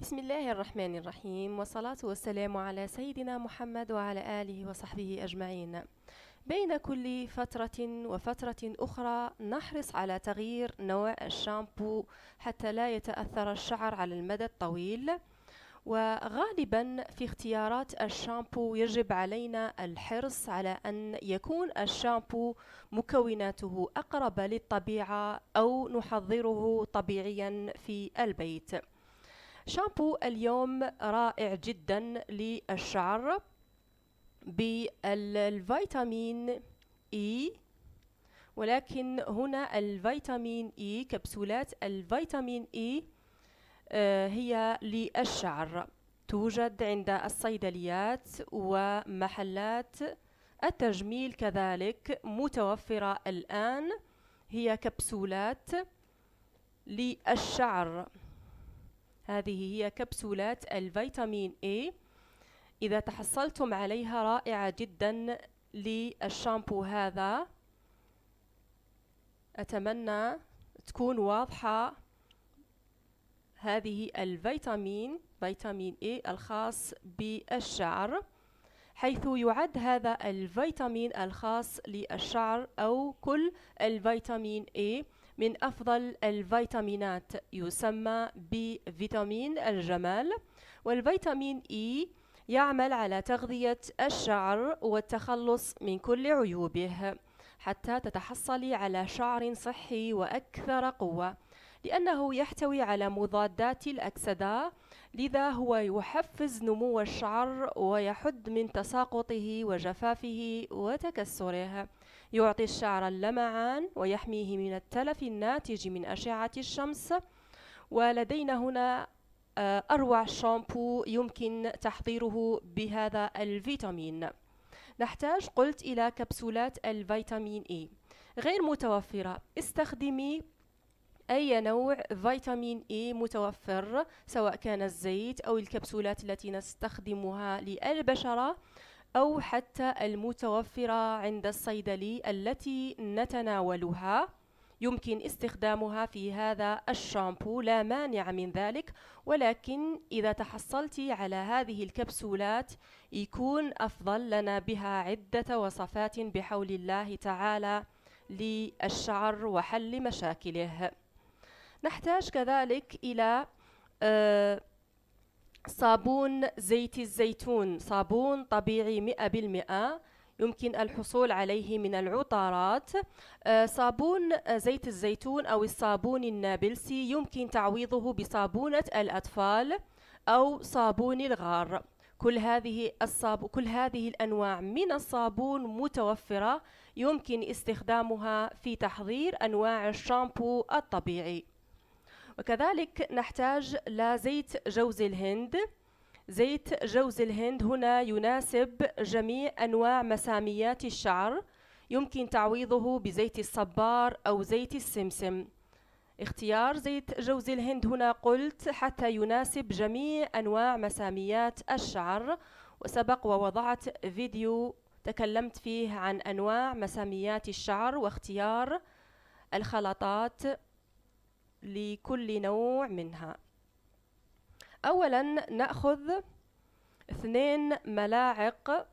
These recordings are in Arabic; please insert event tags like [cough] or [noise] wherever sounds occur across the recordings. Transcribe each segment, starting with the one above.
بسم الله الرحمن الرحيم والصلاة والسلام على سيدنا محمد وعلى آله وصحبه أجمعين. بين كل فترة وفترة أخرى نحرص على تغيير نوع الشامبو حتى لا يتأثر الشعر على المدى الطويل وغالبا في اختيارات الشامبو يجب علينا الحرص على أن يكون الشامبو مكوناته أقرب للطبيعة أو نحضره طبيعيا في البيت. شامبو اليوم رائع جدا للشعر بالفيتامين اي ولكن هنا الفيتامين اي كبسولات الفيتامين اي آه، هي للشعر. توجد عند الصيدليات ومحلات التجميل كذلك متوفرة الآن. هي كبسولات للشعر. هذه هي كبسولات الفيتامين A. إذا تحصلتم عليها رائعة جدا للشامبو هذا. أتمنى تكون واضحة. هذه الفيتامين فيتامين A الخاص بالشعر حيث يعد هذا الفيتامين الخاص للشعر أو كل الفيتامين A. من أفضل الفيتامينات يسمى بفيتامين الجمال والفيتامين إي يعمل على تغذية الشعر والتخلص من كل عيوبه حتى تتحصلي على شعر صحي وأكثر قوة لأنه يحتوي على مضادات الأكسدة لذا هو يحفز نمو الشعر ويحد من تساقطه وجفافه وتكسره. يعطي الشعر اللمعان ويحميه من التلف الناتج من أشعة الشمس ولدينا هنا آه، أروع شامبو يمكن تحضيره بهذا الفيتامين. نحتاج قلت إلى كبسولات الفيتامين إي. غير متوفرة. استخدمي أي نوع فيتامين إي متوفر سواء كان الزيت أو الكبسولات التي نستخدمها للبشرة. أو حتى المتوفرة عند الصيدلي التي نتناولها. يمكن استخدامها في هذا الشامبو لا مانع من ذلك ولكن إذا تحصلت على هذه الكبسولات يكون أفضل لنا بها عدة وصفات بحول الله تعالى للشعر وحل مشاكله. نحتاج كذلك إلى آه صابون زيت الزيتون صابون طبيعي مئة بالمئة يمكن الحصول عليه من العطارات. آه، صابون زيت الزيتون أو الصابون النابلسي يمكن تعويضه بصابونة الأطفال أو صابون الغار. كل هذه الصاب كل هذه الأنواع من الصابون متوفرة يمكن استخدامها في تحضير أنواع الشامبو الطبيعي. وكذلك نحتاج لزيت جوز الهند. زيت جوز الهند هنا يناسب جميع أنواع مساميات الشعر. يمكن تعويضه بزيت الصبار أو زيت السمسم. اختيار زيت جوز الهند هنا قلت حتى يناسب جميع أنواع مساميات الشعر. وسبق ووضعت فيديو تكلمت فيه عن أنواع مساميات الشعر واختيار الخلطات لكل نوع منها. أولا نأخذ اثنين ملاعق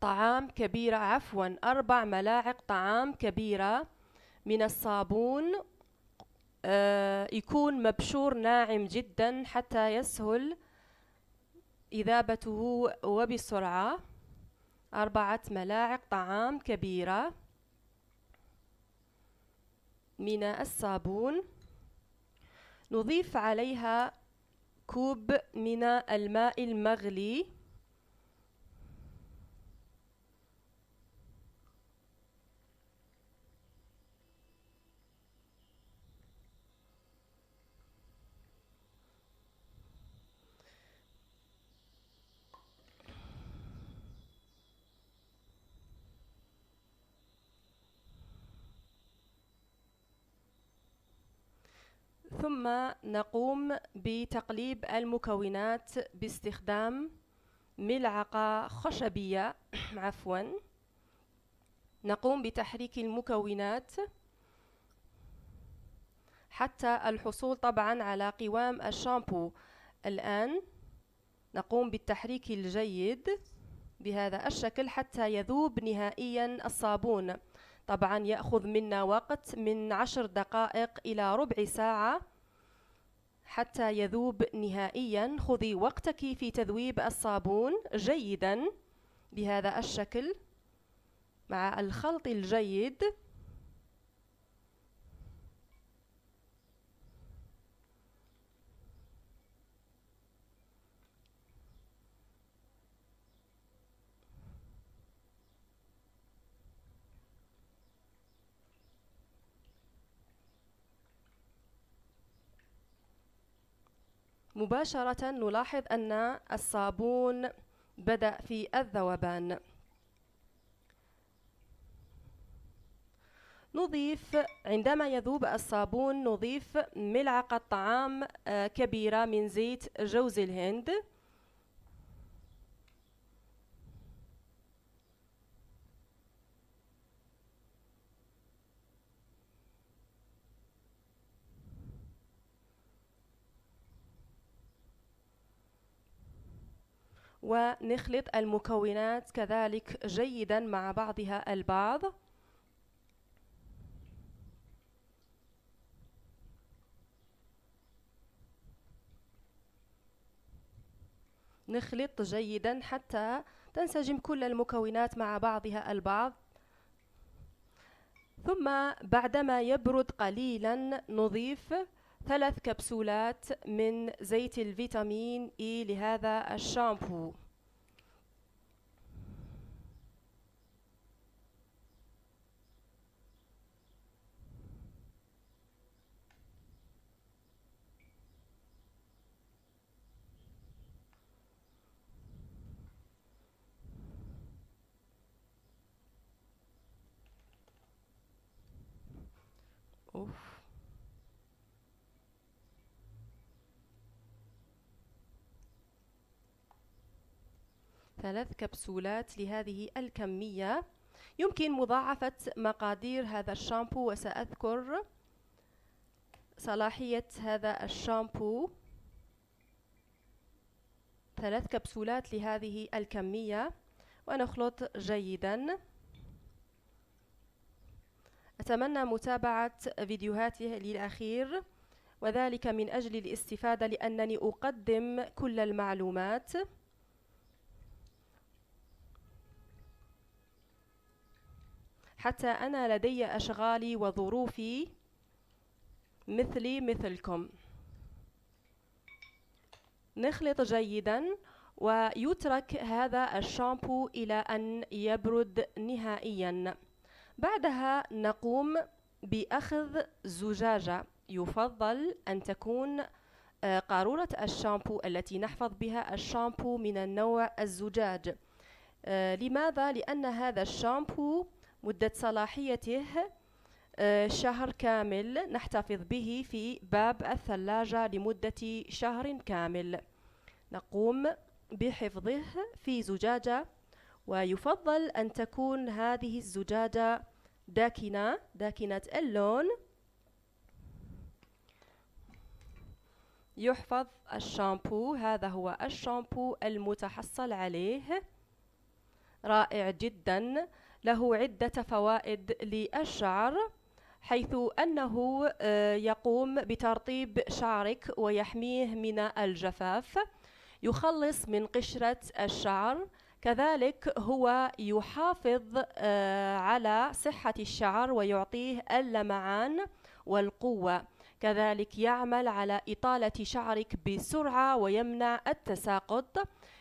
طعام كبيرة عفوا أربع ملاعق طعام كبيرة من الصابون. آه يكون مبشور ناعم جدا حتى يسهل إذابته وبسرعة. أربعة ملاعق طعام كبيرة. من الصابون. نضيف عليها كوب من الماء المغلي. ثم نقوم بتقليب المكونات باستخدام ملعقة خشبية. [coughs] عفوا. نقوم بتحريك المكونات حتى الحصول طبعا على قوام الشامبو. الآن نقوم بالتحريك الجيد بهذا الشكل حتى يذوب نهائيا الصابون. طبعا يأخذ منا وقت من عشر دقائق إلى ربع ساعة. حتى يذوب نهائيا. خذي وقتك في تذويب الصابون جيدا. بهذا الشكل مع الخلط الجيد مباشرة نلاحظ أن الصابون بدأ في الذوبان. نضيف عندما يذوب الصابون نضيف ملعقة طعام آه، كبيرة من زيت جوز الهند. ونخلط المكونات كذلك جيدا مع بعضها البعض. نخلط جيدا حتى تنسجم كل المكونات مع بعضها البعض. ثم بعدما يبرد قليلا نضيف ثلاث كبسولات من زيت الفيتامين إي لهذا الشامبو. أوف ثلاث كبسولات لهذه الكمية. يمكن مضاعفة مقادير هذا الشامبو وسأذكر صلاحية هذا الشامبو. ثلاث كبسولات لهذه الكمية. ونخلط جيدا. أتمنى متابعة فيديوهاتي للأخير وذلك من أجل الاستفادة لأنني أقدم كل المعلومات. حتى أنا لدي أشغالي وظروفي مثلي مثلكم. نخلط جيدا ويترك هذا الشامبو إلى أن يبرد نهائيا. بعدها نقوم بأخذ زجاجة. يفضل أن تكون آه، قارورة الشامبو التي نحفظ بها الشامبو من النوع الزجاج. آه، لماذا؟ لأن هذا الشامبو مدة صلاحيته آه، شهر كامل نحتفظ به في باب الثلاجة لمدة شهر كامل. نقوم بحفظه في زجاجة ويفضل أن تكون هذه الزجاجة داكنة داكنة اللون. يحفظ الشامبو هذا هو الشامبو المتحصل عليه. رائع جدا. له عدة فوائد للشعر حيث أنه آه، يقوم بترطيب شعرك ويحميه من الجفاف يخلص من قشرة الشعر كذلك هو يحافظ آه، على صحة الشعر ويعطيه اللمعان والقوة كذلك يعمل على إطالة شعرك بسرعة ويمنع التساقط.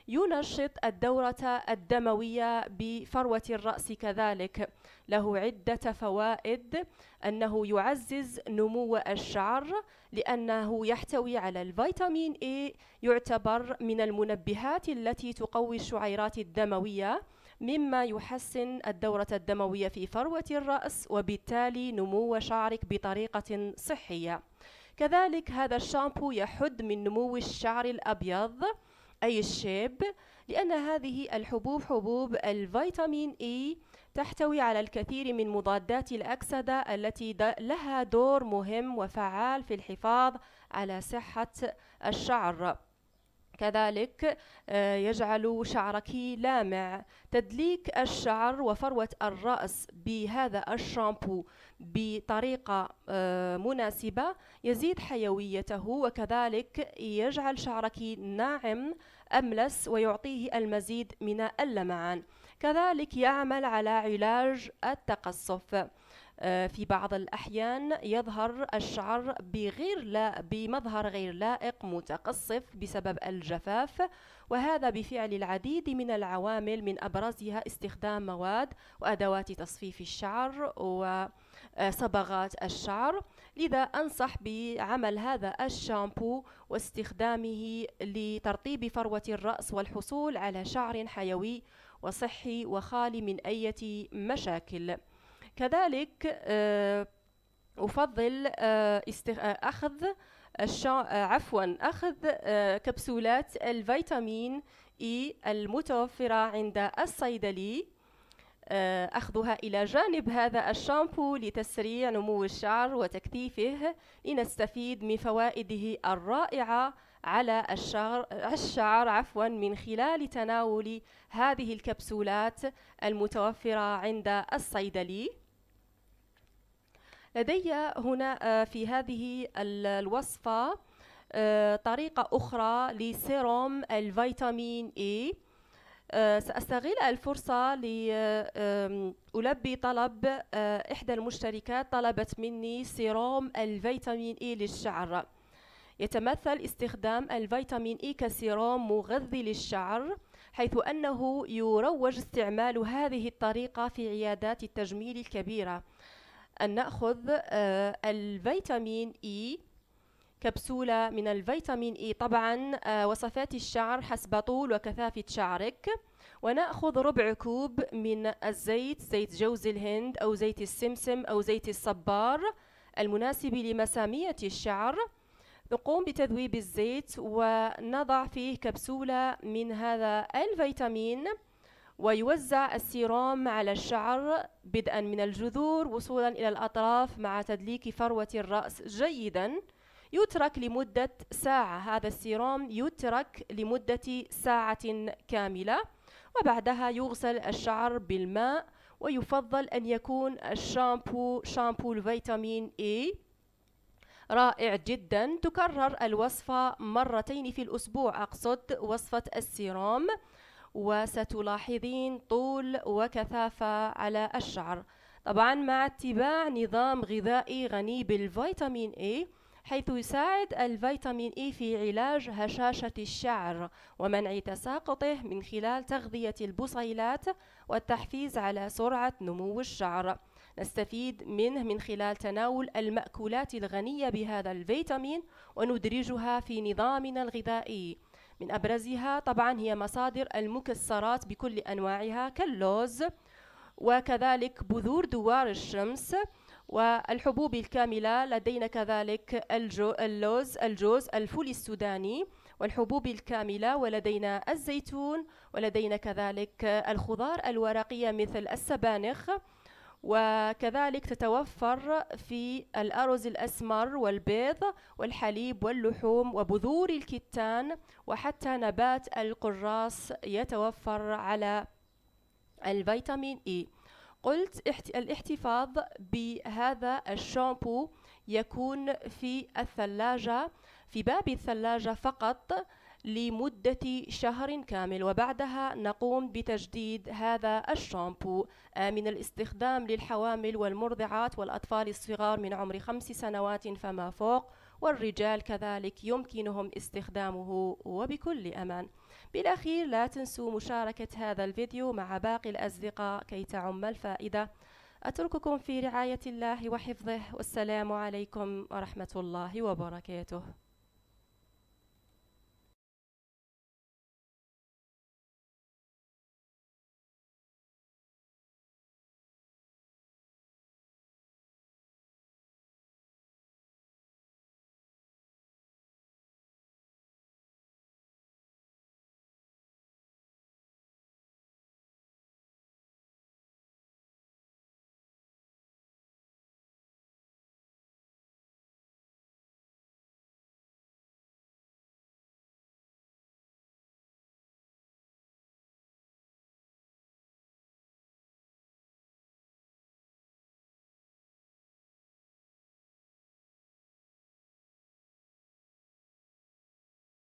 ينشط الدورة الدموية بفروة الرأس كذلك. له عدة فوائد. أنه يعزز نمو الشعر لأنه يحتوي على الفيتامين E يعتبر من المنبهات التي تقوي الشعيرات الدموية مما يحسن الدورة الدموية في فروة الرأس وبالتالي نمو شعرك بطريقة صحية. كذلك هذا الشامبو يحد من نمو الشعر الأبيض. أي الشيب لأن هذه الحبوب حبوب الفيتامين E تحتوي على الكثير من مضادات الأكسدة التي لها دور مهم وفعال في الحفاظ على صحة الشعر. كذلك آه، يجعل شعرك لامع. تدليك الشعر وفروة الرأس بهذا الشامبو بطريقة آه، مناسبة يزيد حيويته وكذلك يجعل شعرك ناعم أملس ويعطيه المزيد من اللمعان. كذلك يعمل على علاج التقصف. في بعض الأحيان يظهر الشعر بغير لا بمظهر غير لائق متقصف بسبب الجفاف وهذا بفعل العديد من العوامل من أبرزها استخدام مواد وأدوات تصفيف الشعر وصبغات الشعر. لذا أنصح بعمل هذا الشامبو واستخدامه لترطيب فروة الرأس والحصول على شعر حيوي وصحي وخالي من أي مشاكل. كذلك آه، أفضل آه، آه، أخذ عفوا أخذ كبسولات الفيتامين إي المتوفرة عند الصيدلي أخذها إلى جانب هذا الشامبو لتسريع نمو الشعر وتكثيفه لنستفيد من فوائده الرائعة على الشعر, الشعر عفوا من خلال تناول هذه الكبسولات المتوفرة عند الصيدلي. لدي هنا آه، في هذه الوصفة آه، طريقة أخرى لسيروم الفيتامين E. آه، سأستغل الفرصة لألبي طلب إحدى المشتركات طلبت مني سيروم الفيتامين E للشعر. يتمثل استخدام الفيتامين E كسيروم مغذي للشعر حيث أنه يروج استعمال هذه الطريقة في عيادات التجميل الكبيرة. أن نأخذ آه، الفيتامين E كبسولة من الفيتامين E طبعا آه، وصفات الشعر حسب طول وكثافة شعرك. ونأخذ ربع كوب من الزيت زيت جوز الهند أو زيت السمسم أو زيت الصبار المناسب لمسامية الشعر. نقوم بتذويب الزيت ونضع فيه كبسولة من هذا الفيتامين. ويوزع السيروم على الشعر بدءا من الجذور وصولا إلى الأطراف مع تدليك فروة الرأس. جيدا. يترك لمدة ساعة. هذا السيروم يترك لمدة ساعة كاملة وبعدها يغسل الشعر بالماء ويفضل أن يكون الشامبو شامبو الفيتامين A رائع جدا. تكرر الوصفة مرتين في الأسبوع. أقصد وصفة السيروم. وستلاحظين طول وكثافة على الشعر. طبعا مع اتباع نظام غذائي غني بالفيتامين A حيث يساعد الفيتامين E في علاج هشاشة الشعر ومنع تساقطه من خلال تغذية البصيلات والتحفيز على سرعة نمو الشعر. نستفيد منه من خلال تناول المأكولات الغنية بهذا الفيتامين وندرجها في نظامنا الغذائي. من أبرزها طبعا هي مصادر المكسرات بكل أنواعها كاللوز وكذلك بذور دوار الشمس والحبوب الكاملة. لدينا كذلك الجو اللوز الجوز الفول السوداني والحبوب الكاملة. ولدينا الزيتون ولدينا كذلك الخضار الورقية مثل السبانخ وكذلك تتوفر في الأرز الأسمر والبيض والحليب واللحوم وبذور الكتان وحتى نبات القراص يتوفر على الفيتامين إي. قلت الاحتفاظ بهذا الشامبو يكون في الثلاجة في باب الثلاجة فقط لمدة شهر كامل وبعدها نقوم بتجديد هذا الشامبو. من الاستخدام للحوامل والمرضعات والأطفال الصغار من عمر خمس سنوات فما فوق والرجال كذلك يمكنهم استخدامه وبكل أمان. بالأخير لا تنسوا مشاركة هذا الفيديو مع باقي الأصدقاء كي تعم الفائدة. أترككم في رعاية الله وحفظه والسلام عليكم ورحمة الله وبركاته.